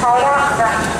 好的。